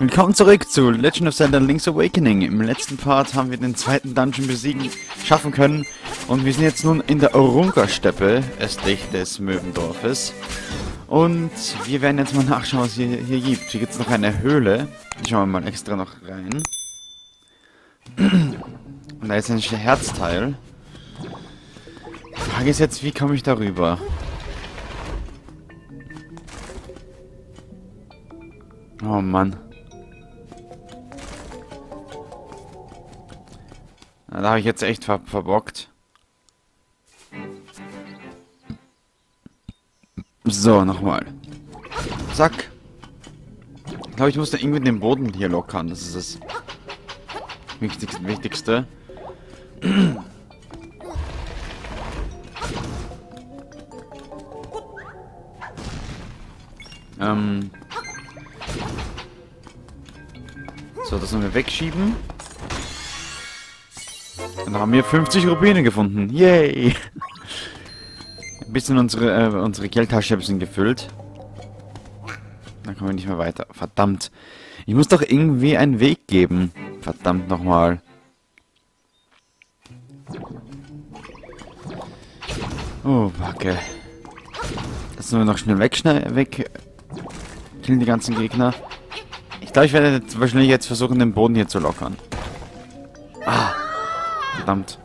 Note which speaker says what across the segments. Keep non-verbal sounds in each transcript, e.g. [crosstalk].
Speaker 1: Willkommen zurück zu Legend of Zelda Link's Awakening. Im letzten Part haben wir den zweiten Dungeon besiegen, schaffen können. Und wir sind jetzt nun in der Orunga-Steppe, östlich des Möwendorfes. Und wir werden jetzt mal nachschauen, was hier, hier gibt. Hier gibt es noch eine Höhle. Die schauen wir mal extra noch rein. Und da ist ein Herzteil. Die Frage ist jetzt, wie komme ich darüber? Oh Mann. Da habe ich jetzt echt ver verbockt. So, nochmal. Zack. Ich glaube, ich muss da irgendwie den Boden hier lockern. Das ist das Wichtigste. Wichtigste. [clears throat] ähm. So, das sollen wir wegschieben. Dann haben wir 50 Rubine gefunden. Yay! Ein bisschen unsere, äh, unsere Geldtasche ein bisschen gefüllt. Dann kommen wir nicht mehr weiter. Verdammt. Ich muss doch irgendwie einen Weg geben. Verdammt nochmal. Oh, Backe. Jetzt nur noch schnell weg, schnell weg. Killen die ganzen Gegner. Ich glaube, ich werde jetzt wahrscheinlich jetzt versuchen, den Boden hier zu lockern. Verdammt.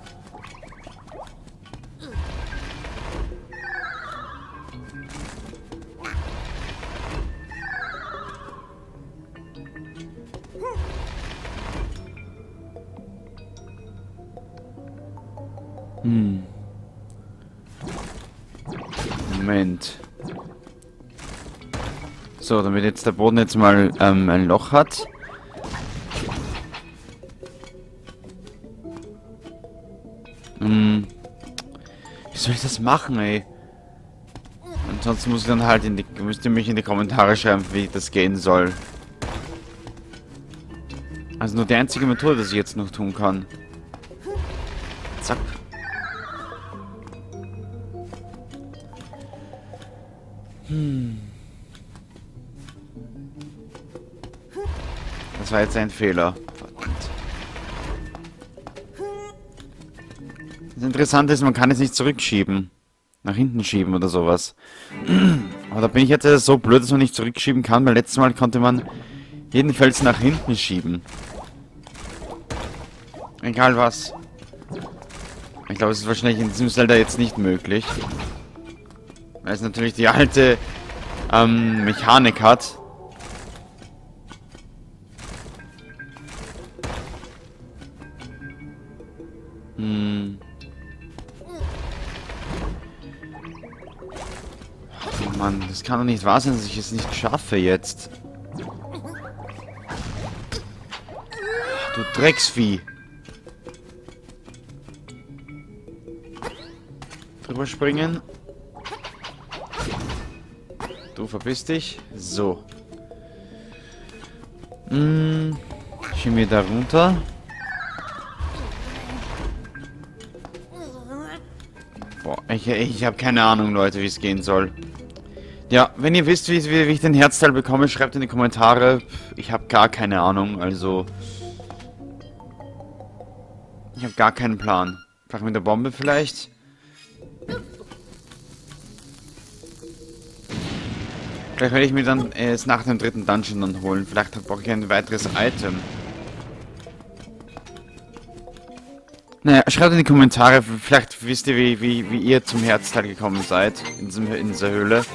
Speaker 1: Hm. Moment. So, damit jetzt der Boden jetzt mal ähm, ein Loch hat. Hm. Wie soll ich das machen, ey? Ansonsten muss ich dann halt in die, müsst ihr mich in die Kommentare schreiben, wie das gehen soll. Also nur die einzige Methode, die ich jetzt noch tun kann. Zack. Hm. Das war jetzt ein Fehler. Das Interessante ist, man kann es nicht zurückschieben. Nach hinten schieben oder sowas. Aber da bin ich jetzt so blöd, dass man nicht zurückschieben kann, weil letztes Mal konnte man jedenfalls nach hinten schieben. Egal was. Ich glaube, es ist wahrscheinlich in diesem Zelda jetzt nicht möglich. Weil es natürlich die alte ähm, Mechanik hat. Das kann doch nicht wahr sein, dass ich es nicht schaffe jetzt. Du Drecksvieh. Drüber springen. Du verpiss dich. So. Hm. Wir da runter. Boah, ich, ich habe keine Ahnung, Leute, wie es gehen soll. Ja, wenn ihr wisst, wie, wie, wie ich den Herzteil bekomme, schreibt in die Kommentare. Ich habe gar keine Ahnung, also... Ich habe gar keinen Plan. Vielleicht mit der Bombe vielleicht? Vielleicht werde ich mir dann äh, es nach dem dritten Dungeon dann holen. Vielleicht brauche ich ein weiteres Item. Naja, schreibt in die Kommentare, vielleicht wisst ihr, wie, wie, wie ihr zum Herzteil gekommen seid. In, diesem, in dieser Höhle.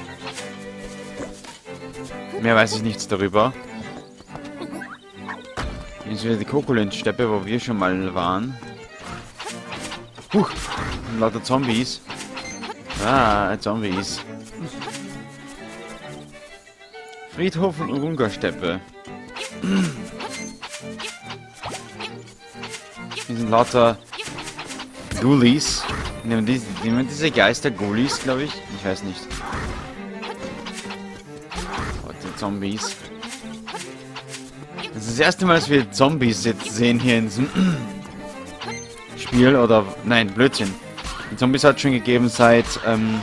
Speaker 1: Mehr weiß ich nichts darüber. Hier ist wieder die Kokolint-Steppe, wo wir schon mal waren. Huch, lauter Zombies. Ah, Zombies. Friedhof und Urunga-Steppe. Hier sind lauter Ghoulies. Nehmen diese Geister Ghoulies, glaube ich? Ich weiß nicht. Zombies. Das ist das erste Mal, dass wir Zombies jetzt sehen hier in diesem [clears throat] Spiel. Oder, nein, Blödsinn. Die Zombies hat es schon gegeben seit, ähm,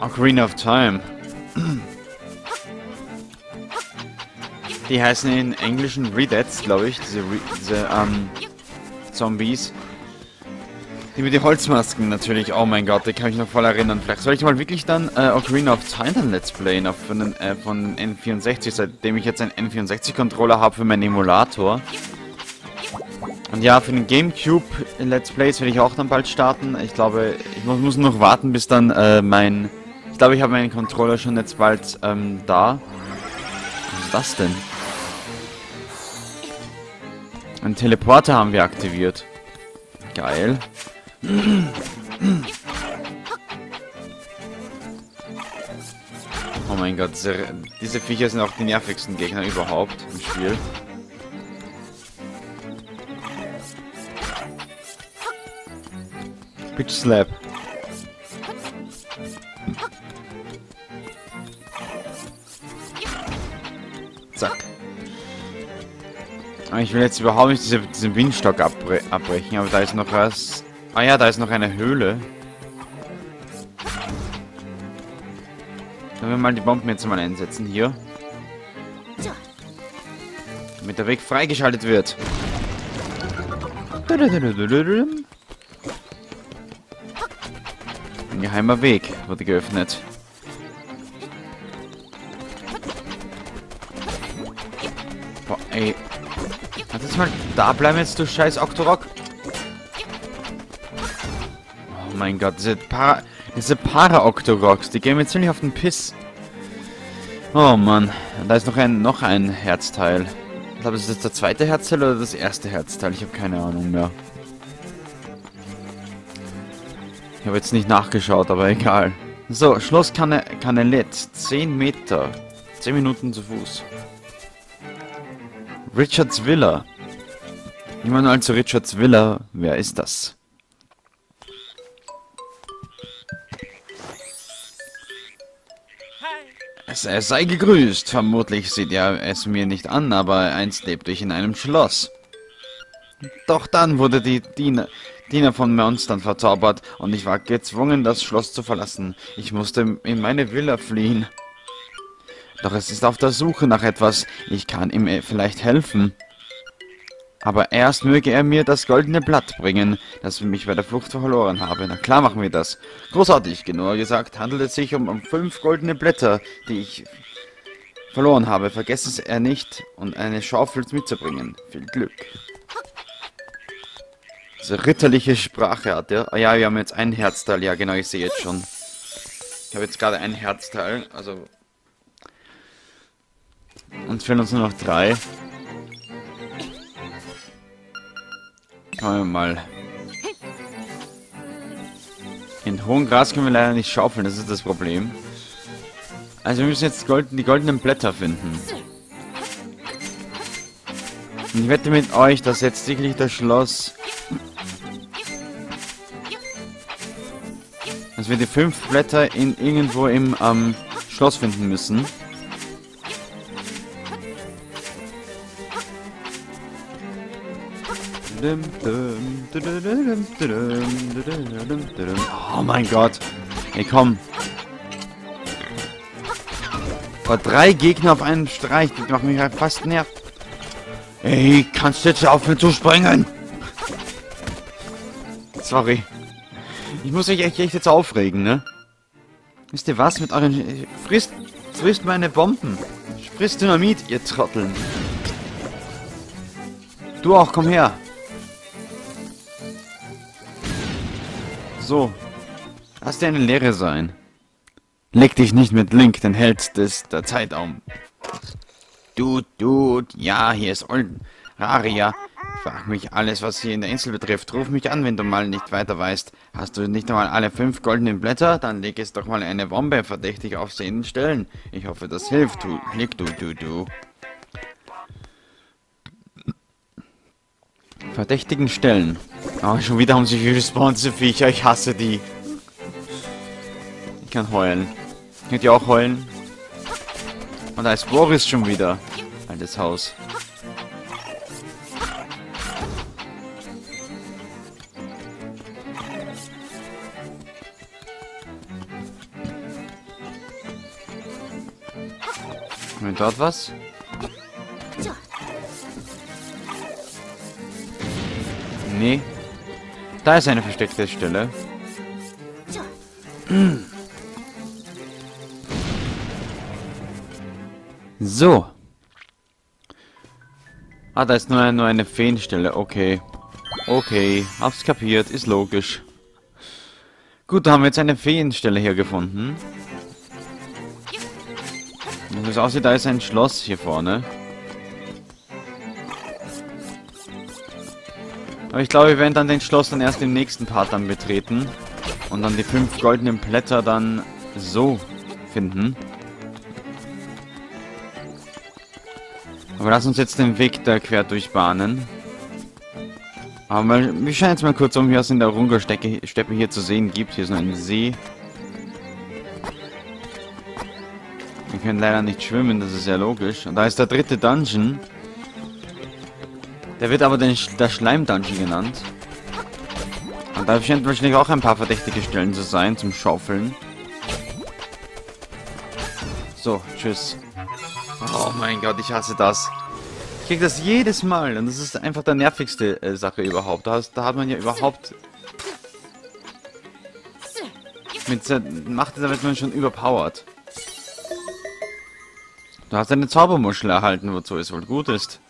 Speaker 1: Ocarina of Time. Die heißen in englischen Redeads, glaube ich, diese, Re diese ähm, Zombies. Die mit den Holzmasken natürlich, oh mein Gott, die kann ich noch voll erinnern. Vielleicht soll ich mal wirklich dann äh, Ocarina of Time dann Let's Playen auf von, äh, von N64, seitdem ich jetzt einen N64-Controller habe für meinen Emulator. Und ja, für den Gamecube Let's Plays werde ich auch dann bald starten. Ich glaube, ich muss, muss noch warten, bis dann äh, mein... Ich glaube, ich habe meinen Controller schon jetzt bald ähm, da. Was ist das denn? Ein Teleporter haben wir aktiviert. Geil. Oh mein Gott, diese, diese Viecher sind auch die nervigsten Gegner überhaupt im Spiel. Pitch Slap. Zack. Aber ich will jetzt überhaupt nicht diese, diesen Windstock abbre abbrechen, aber da ist noch was. Ah ja, da ist noch eine Höhle. Können wir mal die Bomben jetzt mal einsetzen hier. Damit der Weg freigeschaltet wird. Ein geheimer Weg wurde geöffnet. Boah, ey. Kannst du jetzt mal da bleiben jetzt, du scheiß Octorok? Mein Gott, diese Para... Diese Para-Octoroks, die gehen mir ziemlich auf den Piss. Oh Mann, da ist noch ein, noch ein Herzteil. Ich glaube, ist das der zweite Herzteil oder das erste Herzteil? Ich habe keine Ahnung mehr. Ich habe jetzt nicht nachgeschaut, aber egal. So, Schloss Kanelett. 10 Meter. 10 Minuten zu Fuß. Richards Villa. Niemand also Richards Villa. Wer ist das? Er sei gegrüßt. Vermutlich sieht er es mir nicht an, aber einst lebte ich in einem Schloss. Doch dann wurde die Diener, Diener von Monstern verzaubert und ich war gezwungen, das Schloss zu verlassen. Ich musste in meine Villa fliehen. Doch es ist auf der Suche nach etwas. Ich kann ihm äh, vielleicht helfen. Aber erst möge er mir das goldene Blatt bringen, das ich mich bei der Flucht verloren habe. Na klar machen wir das. Großartig, genauer gesagt, handelt es sich um, fünf goldene Blätter, die ich verloren habe. Vergesst es er nicht und eine Schaufel mitzubringen. Viel Glück. Diese ritterliche Sprache hat er. Ah ja, wir haben jetzt ein Herzteil. Ja, genau, ich sehe jetzt schon. Ich habe jetzt gerade ein Herzteil. Also. Uns fehlen uns nur noch drei. Schauen wir mal. In hohem Gras können wir leider nicht schaufeln, das ist das Problem. Also wir müssen jetzt golden, die goldenen Blätter finden. Und ich wette mit euch, dass jetzt wirklich das Schloss dass wir die fünf Blätter in irgendwo im ähm, Schloss finden müssen. Oh mein Gott. Ey, komm. Oh, drei Gegner auf einen Streich. Das macht mich fast nervt. Ey, kannst du jetzt aufhören zu springen? Sorry. Ich muss mich echt, echt jetzt aufregen, ne? Wisst ihr was? Mit euren... Frisst, frisst meine Bomben. Frisst Dynamit, ihr Trotteln. Du auch, komm her. So. Lass dir eine Lehre sein. Leg dich nicht mit Link, den Held des der Zeit um. Dude, Dude, ja, hier ist Old Raria. Frag mich alles, was hier in der Insel betrifft. Ruf mich an, wenn du mal nicht weiter weißt. Hast du nicht einmal alle fünf goldenen Blätter? Dann leg es doch mal eine Bombe verdächtig aufsehenden Stellen. Ich hoffe, das hilft. Du, klick, du, du, du. Verdächtigen Stellen. Oh, schon wieder haben sich hier diese Viecher. Ich hasse die. Ich kann heulen. Könnt ihr auch heulen? Und da ist Boris schon wieder. Altes Haus. Haben dort was? Nee. Da ist eine versteckte Stelle. So. Ah, da ist nur eine, nur eine Feenstelle. Okay. Okay, hab's kapiert. Ist logisch. Gut, da haben wir jetzt eine Feenstelle hier gefunden. Und es aussieht, da ist ein Schloss hier vorne. Aber ich glaube, wir werden dann den Schloss dann erst im nächsten Part dann betreten. Und dann die fünf goldenen Blätter dann so finden. Aber lass uns jetzt den Weg da quer durchbahnen. Aber wir schauen jetzt mal kurz um, wie es in der Rungersteppe hier zu sehen gibt. Hier ist noch ein See. Wir können leider nicht schwimmen, das ist ja logisch. Und da ist der dritte Dungeon. Der wird aber den, der Schleim-Dungeon genannt. Und da scheint wahrscheinlich auch ein paar verdächtige Stellen zu sein zum Schaufeln. So, tschüss. Oh mein Gott, ich hasse das. Ich krieg das jedes Mal und das ist einfach der nervigste äh, Sache überhaupt. Da, da hat man ja überhaupt... Mit Macht damit man schon überpowered. Du hast eine Zaubermuschel erhalten, wozu es wohl gut ist.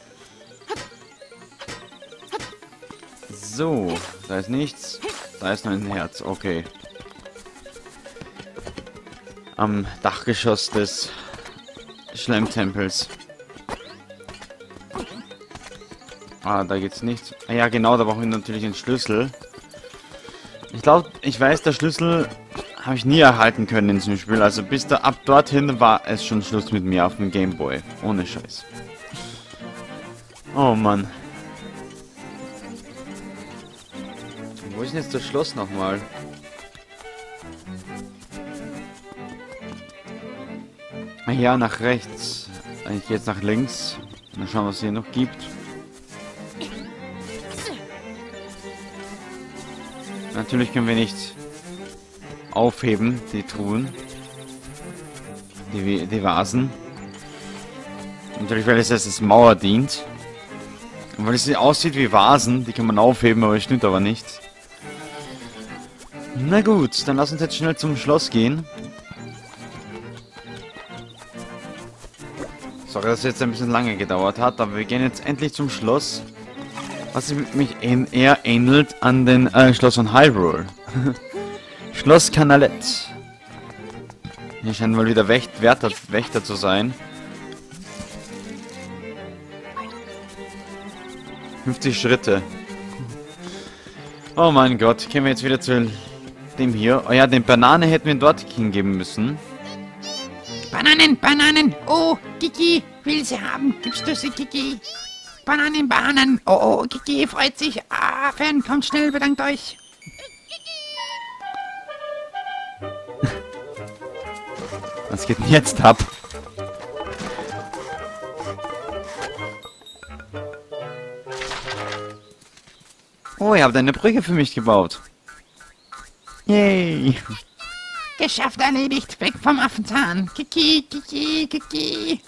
Speaker 1: So, da ist nichts. Da ist nur ein Herz, okay. Am Dachgeschoss des Schleimtempels. Ah, da geht's nicht. Ah, ja, genau, da brauchen wir natürlich einen Schlüssel. Ich glaube, ich weiß, der Schlüssel habe ich nie erhalten können in diesem Spiel. Also bis da ab dorthin war es schon Schluss mit mir auf dem Gameboy. Ohne Scheiß. Oh Mann. Wo ist denn jetzt das Schloss nochmal? Ja, nach rechts. Ich gehe jetzt nach links. Mal schauen, was es hier noch gibt. Natürlich können wir nicht aufheben, die Truhen. Die, die Vasen. Natürlich, weil es als Mauer dient. Und weil es aussieht wie Vasen, die kann man aufheben, aber es stimmt aber nicht. Na gut, dann lass uns jetzt schnell zum Schloss gehen. Sorry, dass es jetzt ein bisschen lange gedauert hat, aber wir gehen jetzt endlich zum Schloss. Was mich eher ähnelt an den äh, Schloss von Hyrule. [laughs] Schloss Kanalett. Hier scheint wohl wieder Wächt, Wärter, Wächter zu sein. 50 Schritte. Oh mein Gott, gehen wir jetzt wieder zu dem hier. Oh ja, den Banane hätten wir dort hingeben müssen.
Speaker 2: Bananen, Bananen. Oh, Kiki, will sie haben. Gibst du sie, Kiki? Bananen, Bananen. Oh, oh, Kiki freut sich. Ah, Fan, kommt schnell, bedankt euch. [laughs]
Speaker 1: Was geht denn jetzt ab? Oh, ihr habt eine Brücke für mich gebaut. Yay.
Speaker 2: Geschafft, erledigt. Weg vom Affenzahn. Kiki, kiki, kiki.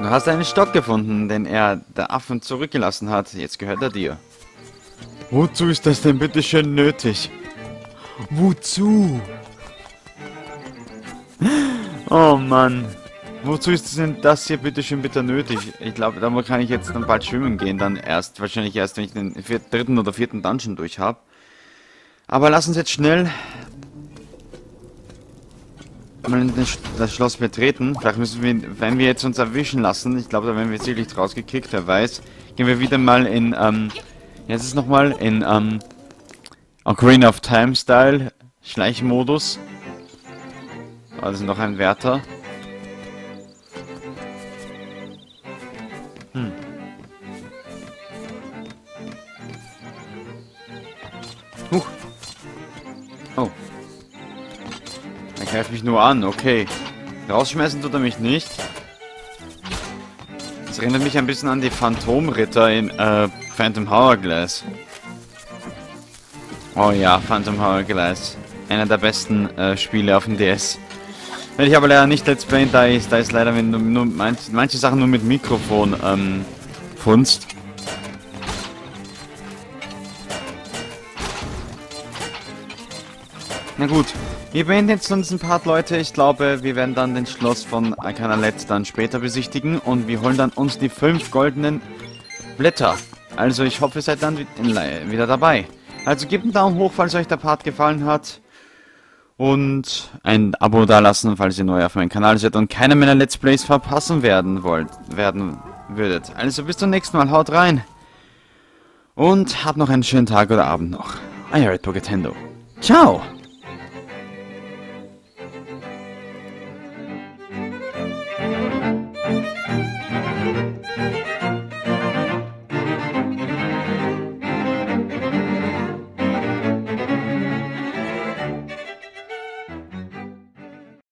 Speaker 1: Du hast einen Stock gefunden, den er der Affen zurückgelassen hat. Jetzt gehört er dir. Wozu ist das denn bitte schön nötig? Wozu? Oh Mann. Wozu ist denn das hier bitte schön bitte nötig? Ich glaube, da kann ich jetzt dann bald schwimmen gehen, dann erst. Wahrscheinlich erst, wenn ich den vierten, dritten oder vierten Dungeon durch habe. Aber lass uns jetzt schnell mal das Schloss betreten. Vielleicht müssen wir, wenn wir jetzt uns erwischen lassen, ich glaube, da werden wir jetzt wirklich rausgekickt, wer weiß, gehen wir wieder mal in, ähm, jetzt ist nochmal in, ähm, Ocarina of Time Style, Schleichmodus. Also noch ein Wärter. Greift mich nur an, okay. Rausschmeißen tut er mich nicht. Das erinnert mich ein bisschen an die Phantomritter in äh, Phantom Hourglass. Oh ja, Phantom Hourglass. Einer der besten äh, Spiele auf dem DS. Werde ich aber leider nicht Let's Playen, da ist, da ist leider wenn du nur manch, manche Sachen nur mit Mikrofon ähm, funzt. Na gut, wir beenden jetzt diesen Part, Leute. Ich glaube, wir werden dann den Schloss von Alcanalet dann später besichtigen und wir holen dann uns die fünf goldenen Blätter. Also ich hoffe, ihr seid dann wieder dabei. Also gebt einen Daumen hoch, falls euch der Part gefallen hat. Und ein Abo dalassen, falls ihr neu auf meinem Kanal seid und keine meiner Let's Plays verpassen werden wollt, werden würdet. Also bis zum nächsten Mal, haut rein. Und habt noch einen schönen Tag oder Abend noch. Euer Red Ciao!